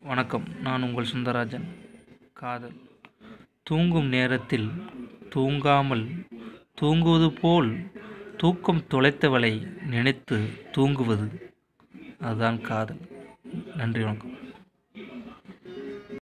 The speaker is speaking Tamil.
வணக்கம். நான் உங்கள் சுந்தராஜன் காதல். தூங்கும் நேரத்தில் தூங்காமல் தூங்குவது போல் தூக்கம் தொலைத்தவளை நினைத்து தூங்குவது. அதுதான் காதல். நன்றி வணக்கம்.